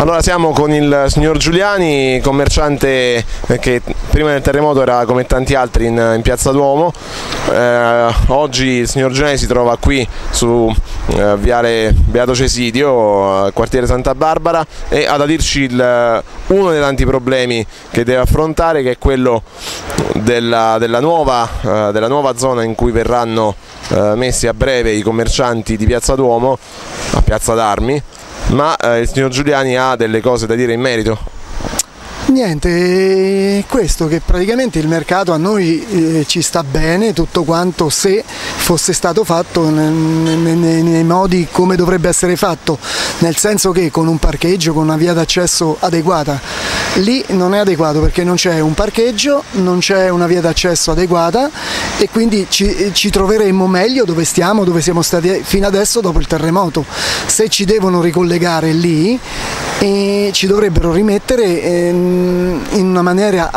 Allora siamo con il signor Giuliani, commerciante che prima del terremoto era come tanti altri in, in Piazza Duomo, eh, oggi il signor Giuliani si trova qui su eh, Viale Beato Cesidio, quartiere Santa Barbara e ha da dirci il, uno dei tanti problemi che deve affrontare che è quello della, della, nuova, eh, della nuova zona in cui verranno eh, messi a breve i commercianti di Piazza Duomo a Piazza d'Armi ma eh, il signor Giuliani ha delle cose da dire in merito. Niente, questo che praticamente il mercato a noi eh, ci sta bene, tutto quanto se fosse stato fatto nei, nei, nei, modi come dovrebbe essere fatto, nel senso che con un parcheggio, con una via d'accesso adeguata. Lì non è adeguato perché non c'è un parcheggio, non c'è una via d'accesso adeguata e quindi ci, ci troveremmo meglio dove stiamo, dove siamo stati fino adesso dopo il terremoto. Se ci devono ricollegare lì e ci dovrebbero rimettere ehm, in una maniera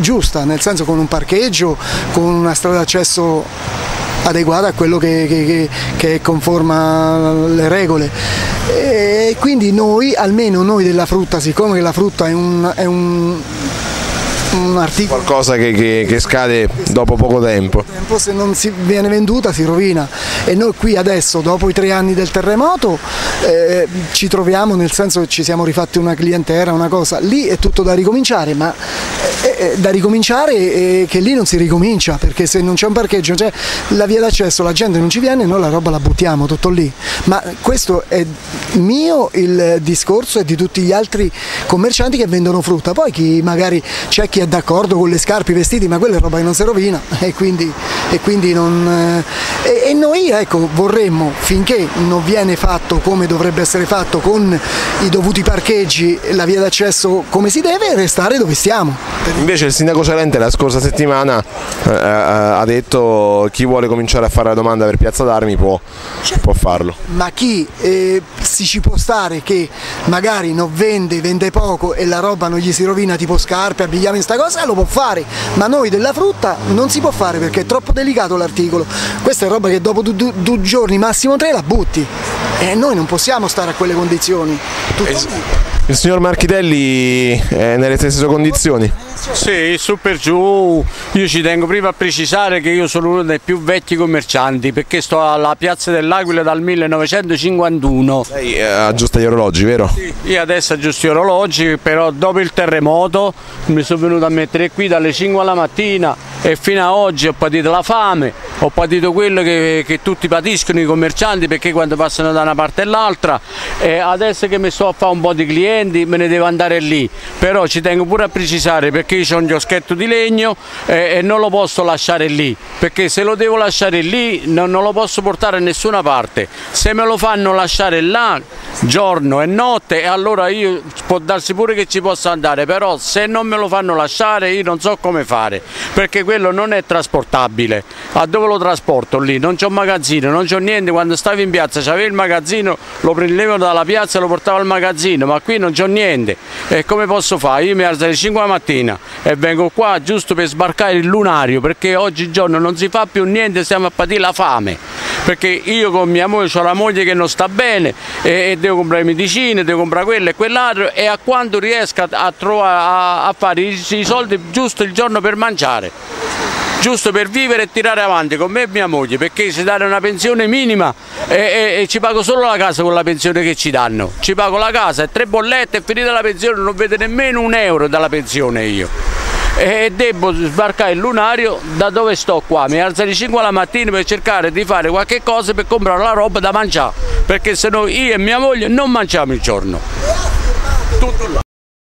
giusta, nel senso con un parcheggio, con una strada d'accesso adeguata a quello che, che, che conforma le regole. E quindi noi, almeno noi della frutta, siccome la frutta è un, è un un articolo. Qualcosa che, che, che, scade dopo poco tempo. Se non si viene venduta si rovina e noi qui adesso dopo i tre anni del terremoto eh, ci troviamo nel senso che ci siamo rifatti una clientela, una cosa, lì è tutto da ricominciare ma eh, eh, da ricominciare eh, che lì non si ricomincia perché se non c'è un parcheggio, c'è la via d'accesso, la gente non ci viene, noi la roba la buttiamo tutto lì. Ma questo è mio il discorso e di tutti gli altri commercianti che vendono frutta. Poi chi magari c'è chi è d'accordo con le scarpe, i vestiti, ma quella è roba che non si rovina e quindi, e quindi non... E, e noi ecco, vorremmo finché non viene fatto come dovrebbe essere fatto con i dovuti parcheggi, la via d'accesso come si deve, restare dove stiamo. Invece il sindaco Celente la scorsa settimana eh, eh, ha detto chi vuole cominciare a fare la domanda per Piazza d'Armi può, cioè, può, farlo. Ma chi eh, si ci può stare che magari non vende, vende poco e la roba non gli si rovina tipo scarpe, abbigliamento, sta cosa, lo può fare, ma noi della frutta non si può fare perché è troppo delicato l'articolo. Questa è roba che dopo due, due giorni, massimo tre, la butti e noi non possiamo stare a quelle condizioni. Tutto il signor Marchitelli è nelle stesse condizioni? Sì, su per giù, io ci tengo prima a precisare che io sono uno dei più vecchi commercianti perché sto alla piazza dell'Aquila dal 1951. Lei eh, aggiusta gli orologi, vero? Sì, io adesso aggiusto gli orologi, però dopo il terremoto mi sono venuto a mettere qui dalle 5 alla mattina e fino ad oggi ho patito la fame, ho patito quello che, che tutti patiscono i commercianti perché quando passano da una parte all'altra e adesso che mi sto a fare un po' di clienti me ne devo andare lì, però ci tengo pure a precisare perché io ho un chioschetto di legno eh, e non lo posso lasciare lì, perché se lo devo lasciare lì non, non lo posso portare a nessuna parte, se me lo fanno lasciare là giorno e notte allora io può darsi pure che ci possa andare, però se non me lo fanno lasciare io non so come fare, perché quello non è trasportabile, a dove lo trasporto lì? Non c'ho magazzino, non c'ho niente, quando stavi in piazza c'avevi il magazzino, lo prendevano dalla piazza e lo portavo al magazzino, ma qui non c'ho niente e come posso fare? Io mi alzo alle 5 la mattina e vengo qua giusto per sbarcare il lunario perché oggigiorno non si fa più niente, stiamo a patire la fame perché io con mia moglie ho la moglie che non sta bene e, e devo comprare medicine, devo comprare quello e quell'altro e a quanto riesco a, a, a, a fare i, i soldi giusto il giorno per mangiare giusto per vivere e tirare avanti con me e mia moglie perché si dà una pensione minima e, e, e, ci pago solo la casa con la pensione che ci danno. Ci pago la casa e tre bollette e finita la pensione non vedo nemmeno un euro dalla pensione io e devo sbarcare il lunario da dove sto qua? Mi alzo alle 5 la mattina per cercare di fare qualche cosa per comprare la roba da mangiare perché se no io e mia moglie non mangiamo il giorno. Tutto là